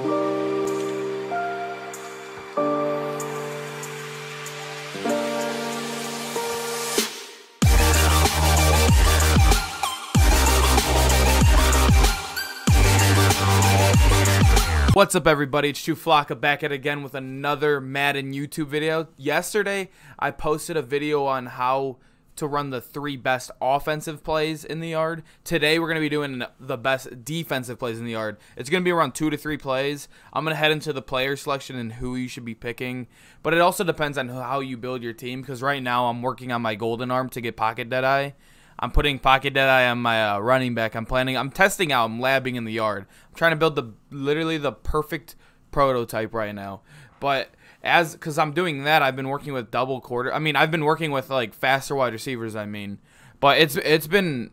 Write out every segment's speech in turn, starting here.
What's up everybody, it's Chuflocka back at again with another Madden YouTube video. Yesterday, I posted a video on how to run the three best offensive plays in the yard. Today, we're going to be doing the best defensive plays in the yard. It's going to be around two to three plays. I'm going to head into the player selection and who you should be picking. But it also depends on how you build your team because right now I'm working on my golden arm to get pocket deadeye. I'm putting pocket deadeye on my uh, running back. I'm planning. I'm testing out. I'm labbing in the yard. I'm trying to build the literally the perfect prototype right now. But as because I'm doing that, I've been working with double quarter. I mean, I've been working with like faster wide receivers. I mean, but it's it's been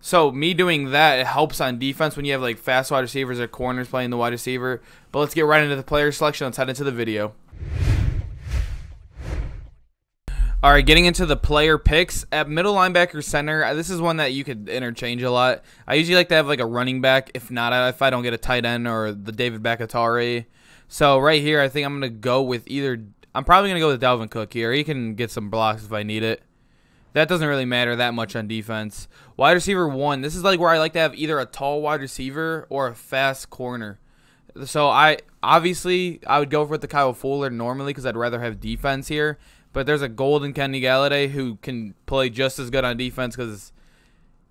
so me doing that it helps on defense when you have like fast wide receivers or corners playing the wide receiver. But let's get right into the player selection. Let's head into the video. All right, getting into the player picks at middle linebacker center. Uh, this is one that you could interchange a lot. I usually like to have like a running back, if not if I don't get a tight end or the David Bakhtiari. So right here, I think I'm gonna go with either. I'm probably gonna go with Dalvin Cook here. He can get some blocks if I need it. That doesn't really matter that much on defense. Wide receiver one. This is like where I like to have either a tall wide receiver or a fast corner. So I obviously I would go with the Kyle Fuller normally because I'd rather have defense here. But there's a golden Kenny Golladay who can play just as good on defense because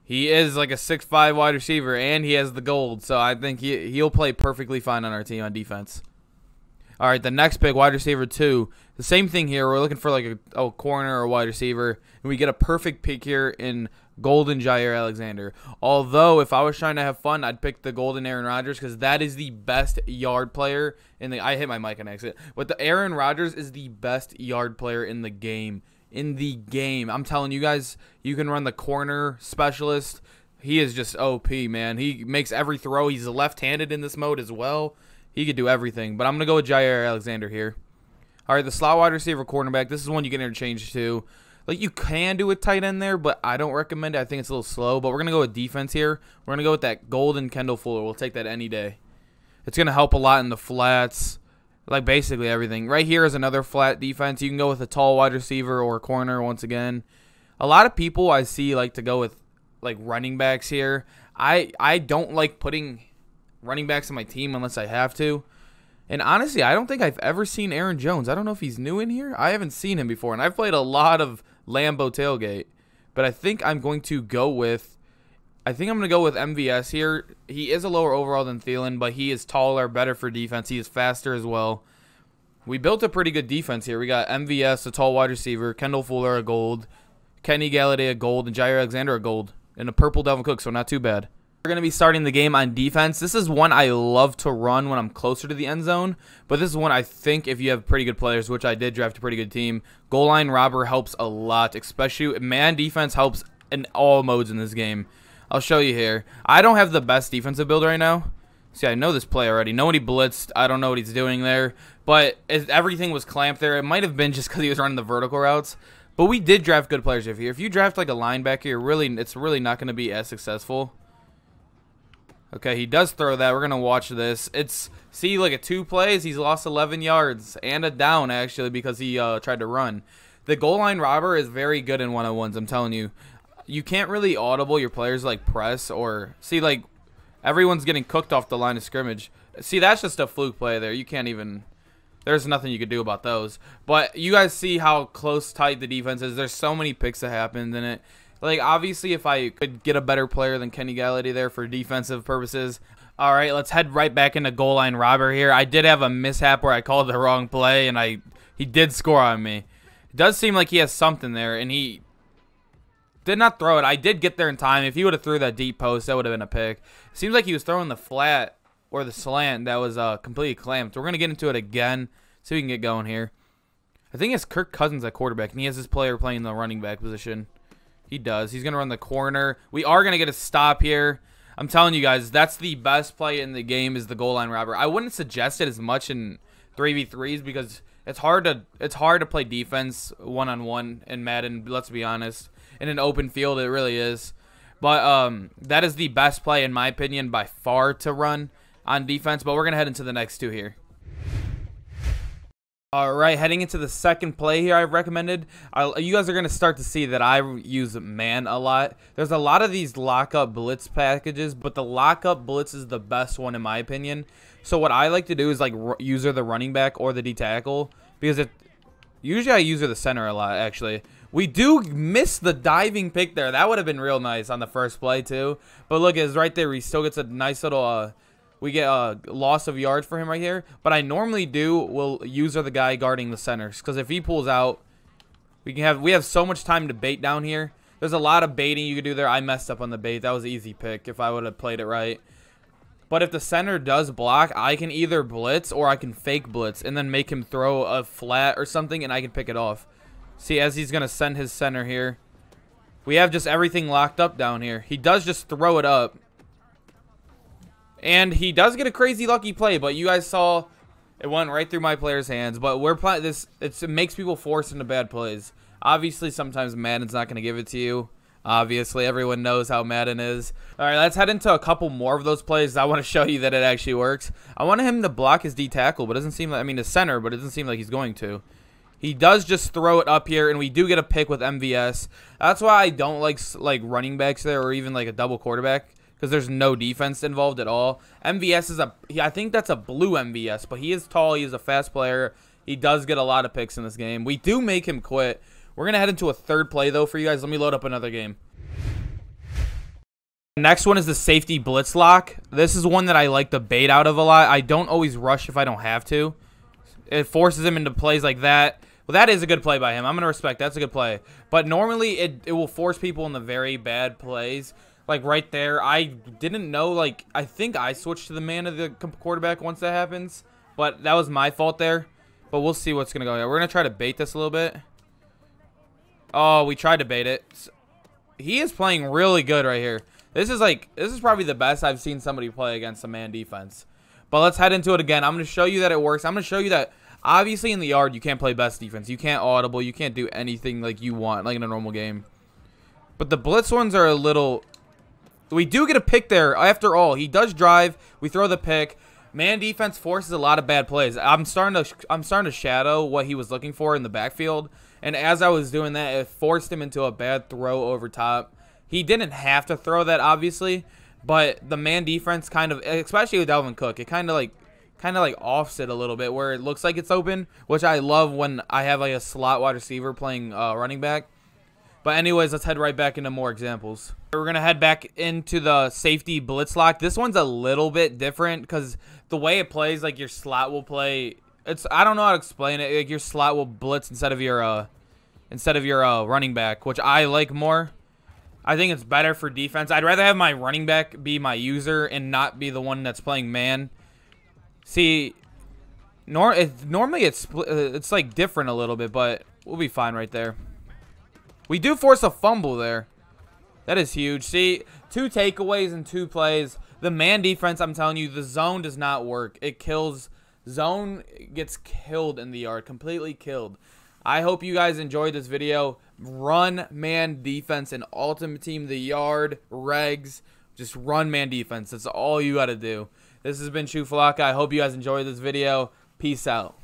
he is like a six-five wide receiver and he has the gold. So I think he he'll play perfectly fine on our team on defense. All right, the next pick, wide receiver two. The same thing here. We're looking for like a, a corner or wide receiver, and we get a perfect pick here in Golden Jaire Alexander. Although, if I was trying to have fun, I'd pick the Golden Aaron Rodgers because that is the best yard player in the. I hit my mic on exit, but the Aaron Rodgers is the best yard player in the game. In the game, I'm telling you guys, you can run the corner specialist. He is just OP, man. He makes every throw. He's left-handed in this mode as well. He could do everything. But I'm gonna go with Jaire Alexander here. All right, the slot wide receiver cornerback. This is one you can interchange to. Like you can do a tight end there, but I don't recommend it. I think it's a little slow. But we're gonna go with defense here. We're gonna go with that golden Kendall Fuller. We'll take that any day. It's gonna help a lot in the flats, like basically everything. Right here is another flat defense. You can go with a tall wide receiver or corner once again. A lot of people I see like to go with like running backs here. I I don't like putting running backs on my team unless I have to. And honestly, I don't think I've ever seen Aaron Jones. I don't know if he's new in here. I haven't seen him before, and I've played a lot of Lambeau tailgate. But I think I'm going to go with I think I'm going to go with MVS here. He is a lower overall than Thielen, but he is taller, better for defense. He is faster as well. We built a pretty good defense here. We got MVS, a tall wide receiver, Kendall Fuller, a gold, Kenny Golladay, a gold, and Jaire Alexander, a gold, and a purple Dalvin Cook, so not too bad. We're going to be starting the game on defense. This is one I love to run when I'm closer to the end zone, but this is one I think if you have pretty good players, which I did draft a pretty good team, goal line robber helps a lot, especially man defense helps in all modes in this game. I'll show you here. I don't have the best defensive build right now. See, I know this play already. Nobody blitzed. I don't know what he's doing there, but everything was clamped there. It might have been just because he was running the vertical routes. But we did draft good players here. If you draft like a linebacker, you're really it's really not going to be as successful. Okay, he does throw that. We're going to watch this. It's, see, look at two plays. He's lost 11 yards and a down, actually, because he uh, tried to run. The goal line robber is very good in one-on-ones, I'm telling you. You can't really audible your players like press or, see, like, everyone's getting cooked off the line of scrimmage. See, that's just a fluke play there. You can't even, there's nothing you could do about those. But you guys see how close, tight the defense is. There's so many picks that happened in it. Like, obviously, if I could get a better player than Kenny Golladay there for defensive purposes. All right, let's head right back into goal line robber here. I did have a mishap where I called the wrong play, and I he did score on me. It does seem like he has something there, and he did not throw it. I did get there in time. If he would have threw that deep post, that would have been a pick. Seems like he was throwing the flat or the slant that was uh, completely clamped. We're going to get into it again, see if we can get going here. I think it's Kirk Cousins at quarterback, and he has his player playing the running back position. He does. He's going to run the corner. We are going to get a stop here. I'm telling you guys, that's the best play in the game is the goal line robber. I wouldn't suggest it as much in 3v3s because it's hard to it's hard to play defense one on one in Madden, let's be honest. In an open field it really is. But um that is the best play in my opinion by far to run. on defense, but we're going to head into the next two here. All right, heading into the second play here I've recommended. I, you guys are going to start to see that I use man a lot. There's a lot of these lockup blitz packages, but the lockup blitz is the best one in my opinion. So what I like to do is like user the running back or the D tackle because it usually I user the center a lot actually. We do miss the diving pick there. That would have been real nice on the first play too. But look, it's right there. He still gets a nice little uh, we get a loss of yards for him right here. But I normally do will user the guy guarding the centers because if he pulls out, we can have we have so much time to bait down here. There's a lot of baiting you could do there. I messed up on the bait. That was an easy pick if I would have played it right. But if the center does block, I can either blitz or I can fake blitz and then make him throw a flat or something and I can pick it off. See, as he's going to send his center here. We have just everything locked up down here. He does just throw it up. And he does get a crazy lucky play, but you guys saw it went right through my player's hands. But we're playing this. it makes people force into bad plays. Obviously, sometimes Madden's not going to give it to you. Obviously, everyone knows how Madden is. All right, let's head into a couple more of those plays. I want to show you that it actually works. I want him to block his D tackle, but it doesn't seem like, I mean, the center, but it doesn't seem like he's going to. He does just throw it up here, and we do get a pick with MVS. That's why I don't like like running backs there, or even like a double quarterback because there's no defense involved at all. MVS is a, I think that's a blue MVS, but he is tall. He is a fast player. He does get a lot of picks in this game. We do make him quit. We're going to head into a third play, though, for you guys. Let me load up another game. Next one is the safety blitz lock. This is one that I like to bait out of a lot. I don't always rush if I don't have to. It forces him into plays like that. Well, that is a good play by him. I'm going to respect. That's a good play. But normally, it, it will force people into very bad plays like right there. I didn't know, like, I think I switched to the man of the quarterback once that happens, but that was my fault there. But we'll see what's going to go. We're going to try to bait this a little bit. Oh, we tried to bait it. He is playing really good right here. This is like, this is probably the best I've seen somebody play against a man defense. But let's head into it again. I'm going to show you that it works. I'm going to show you that obviously in the yard you can't play best defense. You can't audible. You can't do anything like you want, like in a normal game. But the blitz ones are a little we do get a pick there. After all, he does drive. We throw the pick. Man defense forces a lot of bad plays. I'm starting to I'm starting to shadow what he was looking for in the backfield. And as I was doing that, it forced him into a bad throw over top. He didn't have to throw that, obviously, but the man defense kind of, especially with Dalvin Cook, it kind of like kind of like offs it a little bit where it looks like it's open, which I love when I have like a slot wide receiver playing uh, running back. But anyways, let's head right back into more examples. We're going to head back into the safety blitz lock. This one's a little bit different because the way it plays, like your slot will play. It's I don't know how to explain it. Like your slot will blitz instead of your uh instead of your uh running back, which I like more. I think it's better for defense. I'd rather have my running back be my user and not be the one that's playing man. See, nor it, normally it's uh, it's like different a little bit, but we'll be fine right there. We do force a fumble there. That is huge. See, two takeaways and two plays. The man defense, I'm telling you, the zone does not work. It kills. Zone gets killed in the yard. Completely killed. I hope you guys enjoyed this video. Run man defense and ultimate team the yard, regs. Just run man defense. That's all you got to do. This has been Chuflocka. I hope you guys enjoyed this video. Peace out.